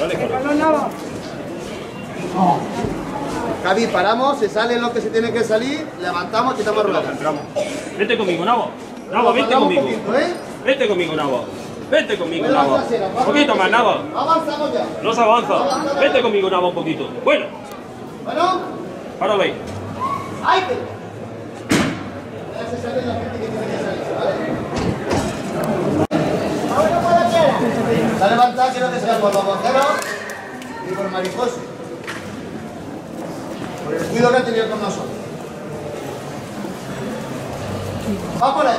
Vale. Javi, paramos, se sale lo que se tiene que salir, levantamos, quitamos. Entramos. Vete conmigo, Navo. Navo, vete Avanzamos conmigo. Poquito, ¿eh? Vete conmigo, Navo. Vete conmigo, trasera, Un poquito más, Navo. Avanzamos ya. No se avanza. Vete conmigo, Navo, un poquito. Bueno, Bueno, ahora veis. ¡ay! la gente tiene que levantada, quiero que sea por los boceros y por mariposa. Por el cuidado que ha tenido con nosotros. Va por ahí.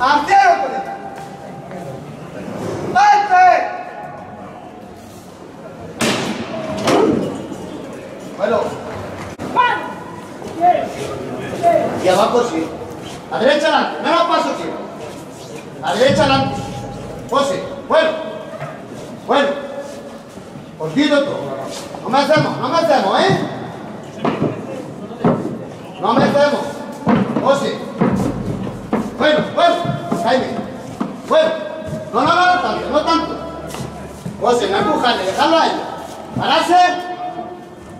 ¡Antero por ahí! ¡Vente! Bueno. Y abajo sí. A derecha adelante. Menos paso aquí. A derecha adelante. Pose. Bueno. Bueno. Poquito todo. No me hacemos, no me hacemos, ¿eh? No me hacemos. Pose. Bueno, bueno. Jaime. Bueno. No, no, no, no tanto, no tanto. Pose, no empujarle, dejarlo a ella. Pararse.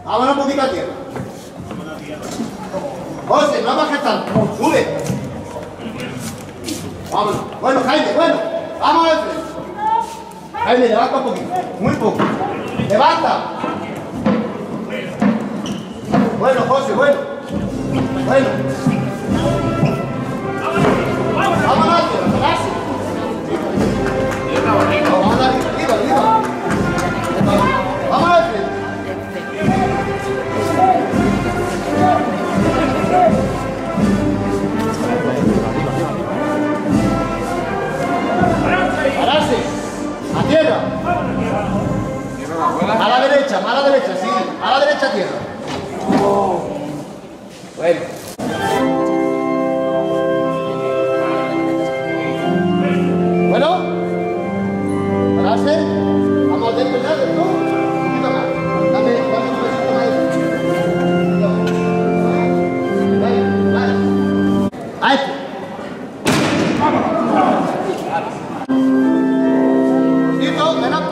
Vámonos un poquito a tierra. José, no bajes tanto. Sube. Vámonos. Bueno, Jaime, bueno. Frente. Jaime, levanta un poquito. Muy poco. Levanta. Bueno, José, bueno. Bueno. Vámonos al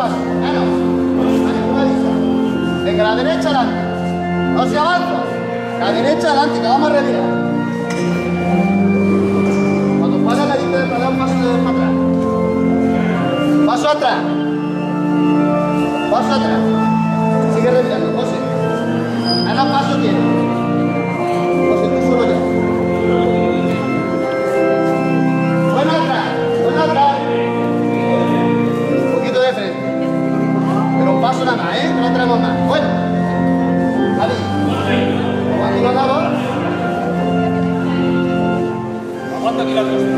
Tito, menos focaliza. Venga, la derecha adelante. No se avanza. La derecha adelante, que vamos a retirar. Cuando para la lista de para un paso de atrás. Paso atrás. Paso atrás. aquí